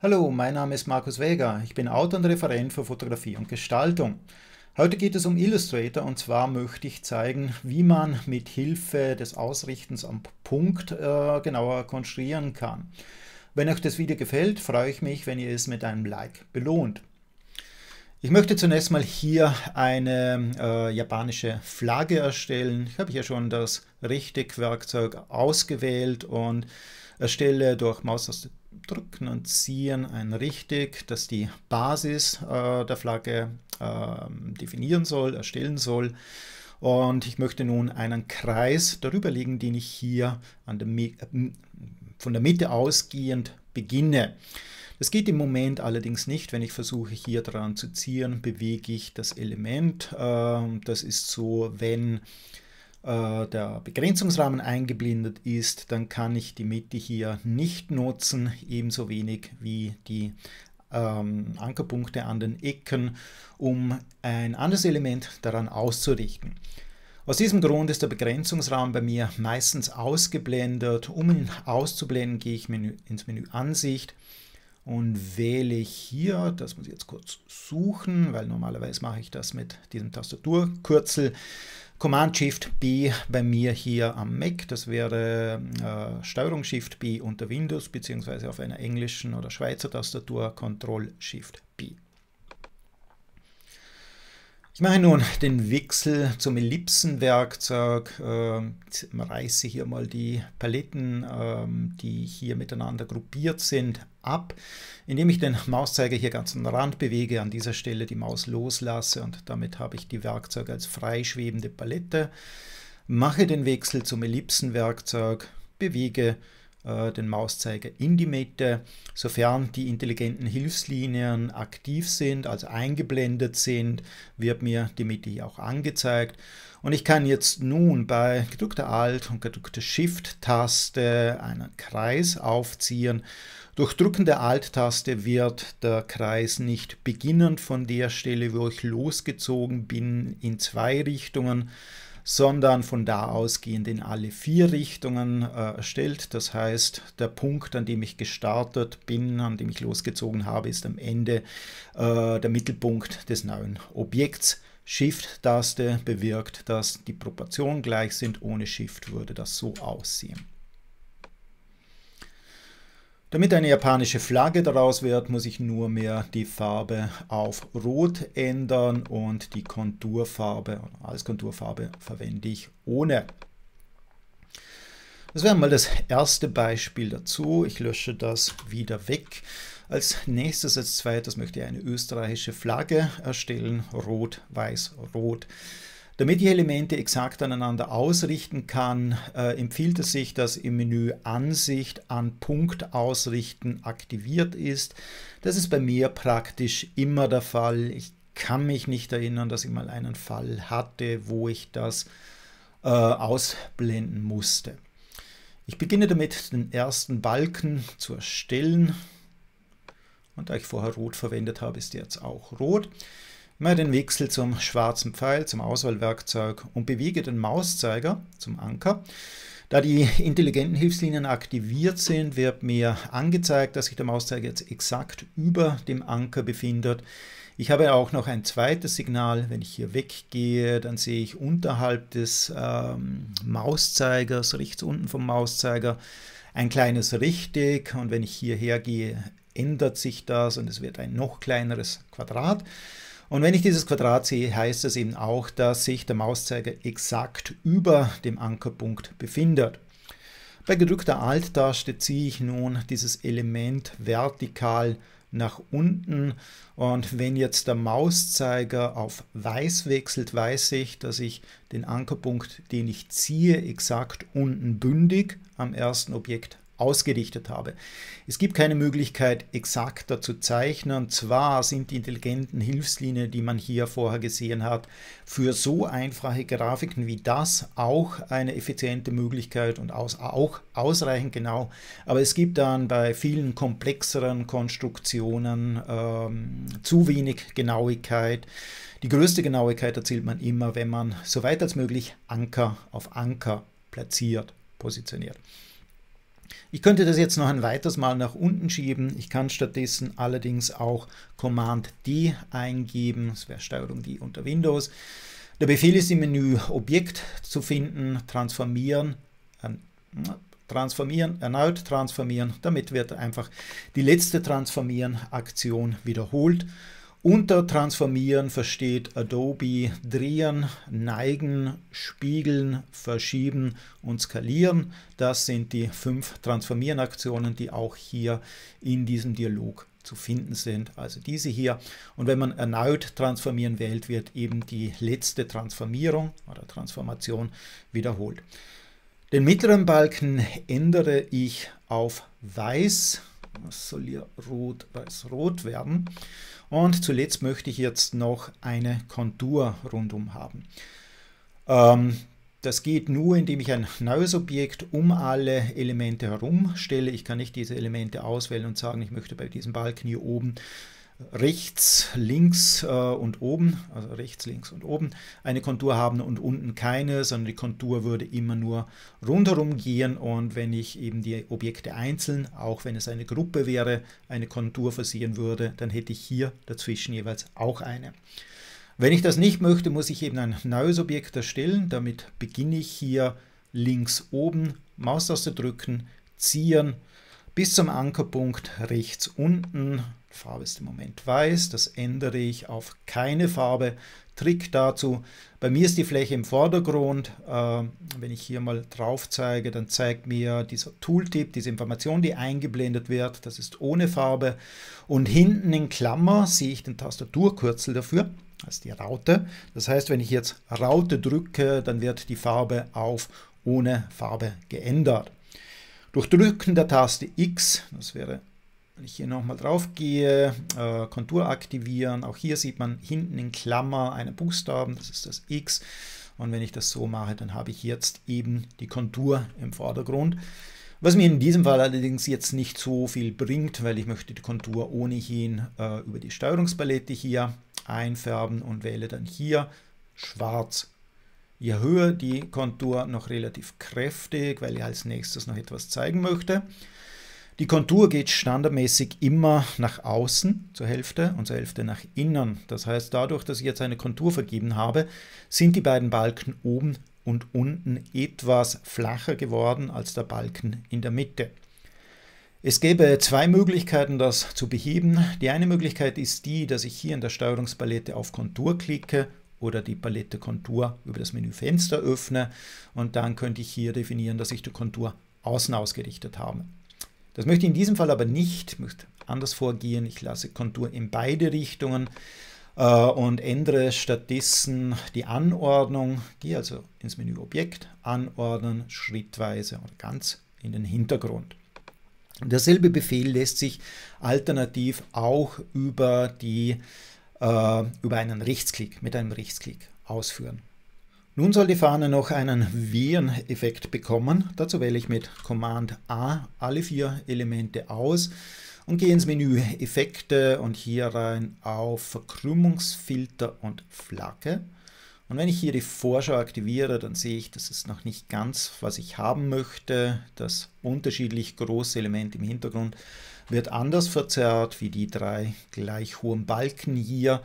Hallo, mein Name ist Markus Weger. Ich bin Autor und Referent für Fotografie und Gestaltung. Heute geht es um Illustrator und zwar möchte ich zeigen, wie man mit Hilfe des Ausrichtens am Punkt äh, genauer konstruieren kann. Wenn euch das Video gefällt, freue ich mich, wenn ihr es mit einem Like belohnt. Ich möchte zunächst mal hier eine äh, japanische Flagge erstellen. Ich habe hier schon das Richtig-Werkzeug ausgewählt und erstelle durch Maustaste drücken und ziehen ein Richtig, das die Basis äh, der Flagge äh, definieren soll, erstellen soll. Und ich möchte nun einen Kreis darüber legen, den ich hier der, äh, von der Mitte ausgehend beginne. Das geht im Moment allerdings nicht. Wenn ich versuche hier dran zu ziehen, bewege ich das Element. Ähm, das ist so, wenn äh, der Begrenzungsrahmen eingeblendet ist, dann kann ich die Mitte hier nicht nutzen, ebenso wenig wie die ähm, Ankerpunkte an den Ecken, um ein anderes Element daran auszurichten. Aus diesem Grund ist der Begrenzungsrahmen bei mir meistens ausgeblendet. Um ihn auszublenden, gehe ich ins Menü Ansicht und wähle hier, das muss ich jetzt kurz suchen, weil normalerweise mache ich das mit diesem Tastaturkürzel, Command-Shift-B bei mir hier am Mac, das wäre äh, Steuerung-Shift-B unter Windows, beziehungsweise auf einer englischen oder Schweizer Tastatur Control-Shift-B. Ich mache nun den Wechsel zum Ellipsenwerkzeug, äh, reiße hier mal die Paletten, äh, die hier miteinander gruppiert sind, ab, indem ich den Mauszeiger hier ganz an den Rand bewege, an dieser Stelle die Maus loslasse und damit habe ich die Werkzeuge als freischwebende Palette, mache den Wechsel zum Ellipsenwerkzeug, bewege äh, den Mauszeiger in die Mitte. Sofern die intelligenten Hilfslinien aktiv sind, also eingeblendet sind, wird mir die Mitte hier auch angezeigt. Und ich kann jetzt nun bei gedrückter Alt und gedrückter Shift-Taste einen Kreis aufziehen. Durch Drücken der Alt-Taste wird der Kreis nicht beginnend von der Stelle, wo ich losgezogen bin, in zwei Richtungen, sondern von da ausgehend in alle vier Richtungen äh, erstellt. Das heißt, der Punkt, an dem ich gestartet bin, an dem ich losgezogen habe, ist am Ende äh, der Mittelpunkt des neuen Objekts. Shift-Taste bewirkt, dass die Proportionen gleich sind. Ohne Shift würde das so aussehen. Damit eine japanische Flagge daraus wird, muss ich nur mehr die Farbe auf Rot ändern und die Konturfarbe, als Konturfarbe verwende ich ohne. Das wäre mal das erste Beispiel dazu. Ich lösche das wieder weg. Als nächstes, als zweites möchte ich eine österreichische Flagge erstellen. Rot, Weiß, Rot. Damit ich Elemente exakt aneinander ausrichten kann, äh, empfiehlt es sich, dass im Menü Ansicht an Punkt ausrichten aktiviert ist. Das ist bei mir praktisch immer der Fall. Ich kann mich nicht erinnern, dass ich mal einen Fall hatte, wo ich das äh, ausblenden musste. Ich beginne damit, den ersten Balken zu erstellen. Und da ich vorher rot verwendet habe, ist jetzt auch rot mache den Wechsel zum schwarzen Pfeil, zum Auswahlwerkzeug und bewege den Mauszeiger zum Anker. Da die intelligenten Hilfslinien aktiviert sind, wird mir angezeigt, dass sich der Mauszeiger jetzt exakt über dem Anker befindet. Ich habe auch noch ein zweites Signal. Wenn ich hier weggehe, dann sehe ich unterhalb des ähm, Mauszeigers, rechts unten vom Mauszeiger, ein kleines Richtig. Und wenn ich hierher gehe, ändert sich das und es wird ein noch kleineres Quadrat. Und wenn ich dieses Quadrat sehe, heißt das eben auch, dass sich der Mauszeiger exakt über dem Ankerpunkt befindet. Bei gedrückter Alt-Taste ziehe ich nun dieses Element vertikal nach unten und wenn jetzt der Mauszeiger auf weiß wechselt, weiß ich, dass ich den Ankerpunkt, den ich ziehe, exakt unten bündig am ersten Objekt ausgerichtet habe. Es gibt keine Möglichkeit, exakter zu zeichnen. Zwar sind die intelligenten Hilfslinien, die man hier vorher gesehen hat, für so einfache Grafiken wie das auch eine effiziente Möglichkeit und auch ausreichend genau. Aber es gibt dann bei vielen komplexeren Konstruktionen ähm, zu wenig Genauigkeit. Die größte Genauigkeit erzielt man immer, wenn man so weit als möglich Anker auf Anker platziert, positioniert. Ich könnte das jetzt noch ein weiteres Mal nach unten schieben. Ich kann stattdessen allerdings auch Command D eingeben. Das wäre Steuerung D unter Windows. Der Befehl ist im Menü Objekt zu finden, transformieren, transformieren, erneut transformieren. Damit wird einfach die letzte Transformieren-Aktion wiederholt. Unter Transformieren versteht Adobe Drehen, Neigen, Spiegeln, Verschieben und Skalieren. Das sind die fünf Transformieren-Aktionen, die auch hier in diesem Dialog zu finden sind. Also diese hier. Und wenn man erneut Transformieren wählt, wird eben die letzte Transformierung oder Transformation wiederholt. Den mittleren Balken ändere ich auf weiß. Das soll hier rot, weiß, rot werden. Und zuletzt möchte ich jetzt noch eine Kontur rundum haben. Ähm, das geht nur, indem ich ein neues Objekt um alle Elemente herum stelle. Ich kann nicht diese Elemente auswählen und sagen, ich möchte bei diesem Balken hier oben rechts, links äh, und oben, also rechts, links und oben, eine Kontur haben und unten keine, sondern die Kontur würde immer nur rundherum gehen und wenn ich eben die Objekte einzeln, auch wenn es eine Gruppe wäre, eine Kontur versehen würde, dann hätte ich hier dazwischen jeweils auch eine. Wenn ich das nicht möchte, muss ich eben ein neues Objekt erstellen. Damit beginne ich hier links oben, Maustaste drücken, ziehen, bis zum Ankerpunkt rechts unten Farbe ist im Moment weiß, das ändere ich auf keine Farbe. Trick dazu, bei mir ist die Fläche im Vordergrund. Äh, wenn ich hier mal drauf zeige, dann zeigt mir dieser Tooltip, diese Information, die eingeblendet wird, das ist ohne Farbe. Und hinten in Klammer sehe ich den Tastaturkürzel dafür, das ist die Raute. Das heißt, wenn ich jetzt Raute drücke, dann wird die Farbe auf ohne Farbe geändert. Durch Drücken der Taste X, das wäre wenn ich hier nochmal drauf gehe, äh, Kontur aktivieren, auch hier sieht man hinten in Klammer einen Buchstaben, das ist das X. Und wenn ich das so mache, dann habe ich jetzt eben die Kontur im Vordergrund. Was mir in diesem Fall allerdings jetzt nicht so viel bringt, weil ich möchte die Kontur ohnehin äh, über die Steuerungspalette hier einfärben und wähle dann hier schwarz. Je höher die Kontur noch relativ kräftig, weil ich als nächstes noch etwas zeigen möchte. Die Kontur geht standardmäßig immer nach außen zur Hälfte und zur Hälfte nach innen. Das heißt, dadurch, dass ich jetzt eine Kontur vergeben habe, sind die beiden Balken oben und unten etwas flacher geworden als der Balken in der Mitte. Es gäbe zwei Möglichkeiten, das zu beheben. Die eine Möglichkeit ist die, dass ich hier in der Steuerungspalette auf Kontur klicke oder die Palette Kontur über das Menüfenster öffne und dann könnte ich hier definieren, dass ich die Kontur außen ausgerichtet habe. Das möchte ich in diesem Fall aber nicht, ich möchte anders vorgehen. Ich lasse Kontur in beide Richtungen äh, und ändere stattdessen die Anordnung, gehe also ins Menü Objekt, anordnen, schrittweise und ganz in den Hintergrund. Derselbe Befehl lässt sich alternativ auch über, die, äh, über einen Rechtsklick, mit einem Rechtsklick ausführen. Nun soll die Fahne noch einen Weheneffekt bekommen. Dazu wähle ich mit Command A alle vier Elemente aus und gehe ins Menü Effekte und hier rein auf Verkrümmungsfilter und Flagge. Und wenn ich hier die Vorschau aktiviere, dann sehe ich, das ist noch nicht ganz, was ich haben möchte. Das unterschiedlich große Element im Hintergrund wird anders verzerrt wie die drei gleich hohen Balken hier.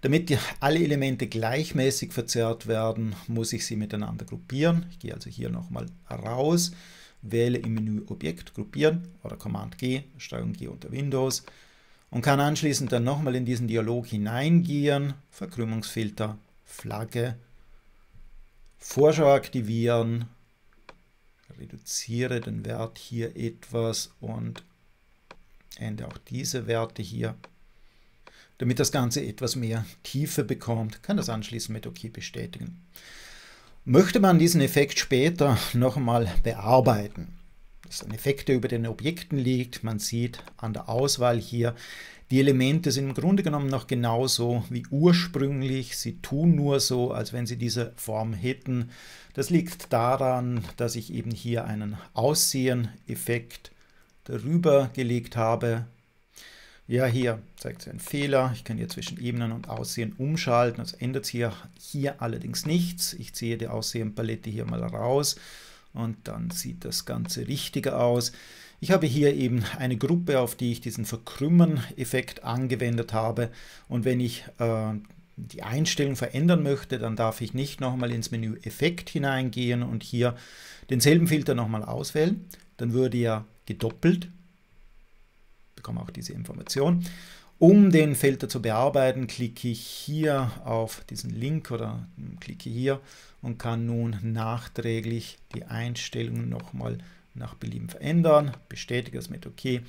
Damit alle Elemente gleichmäßig verzerrt werden, muss ich sie miteinander gruppieren. Ich gehe also hier nochmal raus, wähle im Menü Objekt gruppieren oder Command G, Steuerung G unter Windows und kann anschließend dann nochmal in diesen Dialog hineingehen, Verkrümmungsfilter, Flagge, Vorschau aktivieren, reduziere den Wert hier etwas und ende auch diese Werte hier damit das Ganze etwas mehr Tiefe bekommt, kann das anschließend mit OK bestätigen. Möchte man diesen Effekt später noch einmal bearbeiten, dass ein Effekt, der über den Objekten liegt, man sieht an der Auswahl hier, die Elemente sind im Grunde genommen noch genauso wie ursprünglich. Sie tun nur so, als wenn sie diese Form hätten. Das liegt daran, dass ich eben hier einen Aussehen-Effekt darüber gelegt habe, ja, hier zeigt es einen Fehler. Ich kann hier zwischen Ebenen und Aussehen umschalten. Das ändert hier, hier allerdings nichts. Ich ziehe die Aussehenpalette hier mal raus und dann sieht das Ganze richtiger aus. Ich habe hier eben eine Gruppe, auf die ich diesen Verkrümmern-Effekt angewendet habe und wenn ich äh, die Einstellung verändern möchte, dann darf ich nicht nochmal ins Menü Effekt hineingehen und hier denselben Filter nochmal auswählen. Dann würde er gedoppelt, bekomme auch diese Information. Um den Filter zu bearbeiten, klicke ich hier auf diesen Link oder klicke hier und kann nun nachträglich die Einstellungen nochmal nach Belieben verändern. Bestätige es mit OK.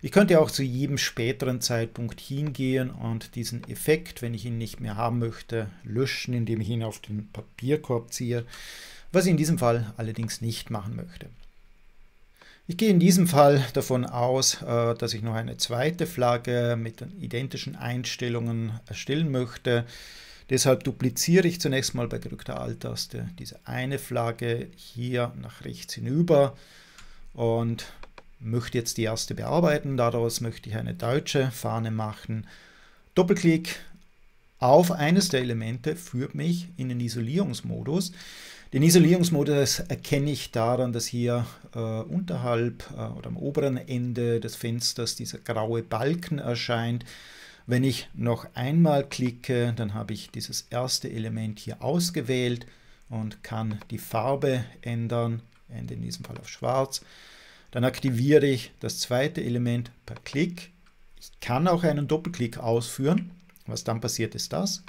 Ich könnte auch zu jedem späteren Zeitpunkt hingehen und diesen Effekt, wenn ich ihn nicht mehr haben möchte, löschen, indem ich ihn auf den Papierkorb ziehe, was ich in diesem Fall allerdings nicht machen möchte. Ich gehe in diesem Fall davon aus, äh, dass ich noch eine zweite Flagge mit identischen Einstellungen erstellen möchte. Deshalb dupliziere ich zunächst mal bei gedrückter Alt-Taste diese eine Flagge hier nach rechts hinüber und möchte jetzt die erste bearbeiten. Daraus möchte ich eine deutsche Fahne machen. Doppelklick auf eines der Elemente führt mich in den Isolierungsmodus. Den Isolierungsmodus erkenne ich daran, dass hier äh, unterhalb äh, oder am oberen Ende des Fensters dieser graue Balken erscheint. Wenn ich noch einmal klicke, dann habe ich dieses erste Element hier ausgewählt und kann die Farbe ändern, Ende in diesem Fall auf schwarz. Dann aktiviere ich das zweite Element per Klick. Ich kann auch einen Doppelklick ausführen. Was dann passiert ist das.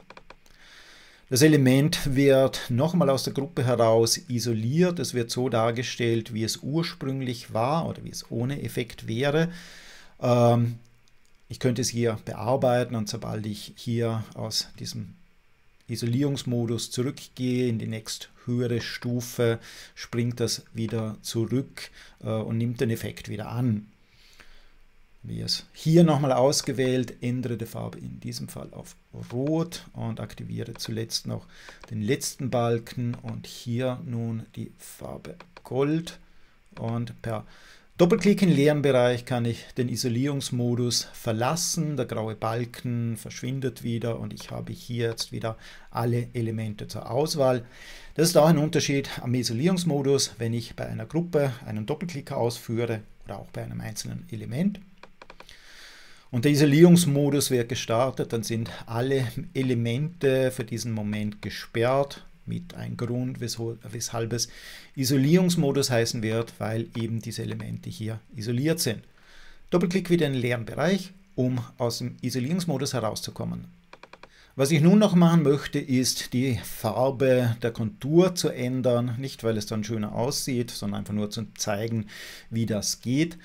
Das Element wird nochmal aus der Gruppe heraus isoliert. Es wird so dargestellt, wie es ursprünglich war oder wie es ohne Effekt wäre. Ähm, ich könnte es hier bearbeiten und sobald ich hier aus diesem Isolierungsmodus zurückgehe in die nächst höhere Stufe, springt das wieder zurück äh, und nimmt den Effekt wieder an. Wie es hier nochmal ausgewählt, ändere die Farbe in diesem Fall auf Rot und aktiviere zuletzt noch den letzten Balken und hier nun die Farbe Gold und per Doppelklick im leeren Bereich kann ich den Isolierungsmodus verlassen. Der graue Balken verschwindet wieder und ich habe hier jetzt wieder alle Elemente zur Auswahl. Das ist auch ein Unterschied am Isolierungsmodus, wenn ich bei einer Gruppe einen Doppelklick ausführe oder auch bei einem einzelnen Element. Und der Isolierungsmodus wird gestartet, dann sind alle Elemente für diesen Moment gesperrt mit einem Grund, weshalb es Isolierungsmodus heißen wird, weil eben diese Elemente hier isoliert sind. Doppelklick wieder in den leeren Bereich, um aus dem Isolierungsmodus herauszukommen. Was ich nun noch machen möchte, ist die Farbe der Kontur zu ändern. Nicht, weil es dann schöner aussieht, sondern einfach nur zu zeigen, wie das geht.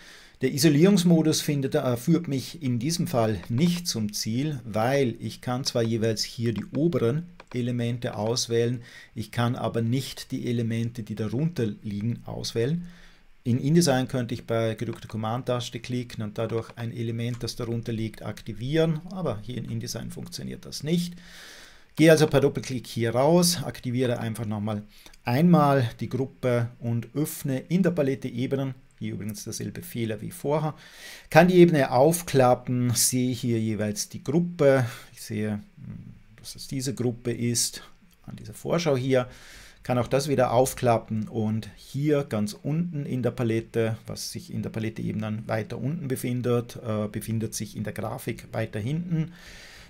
Der Isolierungsmodus findet, äh, führt mich in diesem Fall nicht zum Ziel, weil ich kann zwar jeweils hier die oberen Elemente auswählen. Ich kann aber nicht die Elemente, die darunter liegen, auswählen. In InDesign könnte ich bei gedrückter Command-Taste klicken und dadurch ein Element, das darunter liegt, aktivieren, aber hier in InDesign funktioniert das nicht. Gehe also per Doppelklick hier raus, aktiviere einfach nochmal einmal die Gruppe und öffne in der Palette Ebenen, hier übrigens derselbe Fehler wie vorher, kann die Ebene aufklappen, sehe hier jeweils die Gruppe, ich sehe hm, dass es diese Gruppe ist, an dieser Vorschau hier, kann auch das wieder aufklappen und hier ganz unten in der Palette, was sich in der Palette eben dann weiter unten befindet, äh, befindet sich in der Grafik weiter hinten.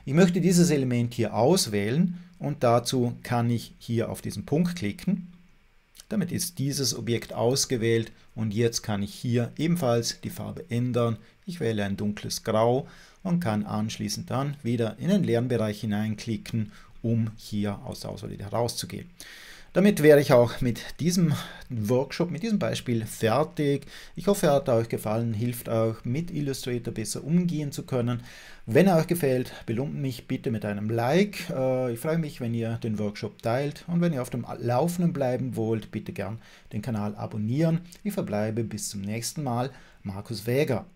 Ich möchte dieses Element hier auswählen und dazu kann ich hier auf diesen Punkt klicken. Damit ist dieses Objekt ausgewählt und jetzt kann ich hier ebenfalls die Farbe ändern. Ich wähle ein dunkles Grau und kann anschließend dann wieder in den leeren Bereich hineinklicken, um hier aus der Auswahl wieder rauszugehen. Damit wäre ich auch mit diesem Workshop, mit diesem Beispiel fertig. Ich hoffe, er hat euch gefallen, hilft euch mit Illustrator besser umgehen zu können. Wenn er euch gefällt, belohnt mich bitte mit einem Like. Äh, ich freue mich, wenn ihr den Workshop teilt und wenn ihr auf dem Laufenden bleiben wollt, bitte gern den Kanal abonnieren. Ich verbleibe bis zum nächsten Mal. Markus Wäger.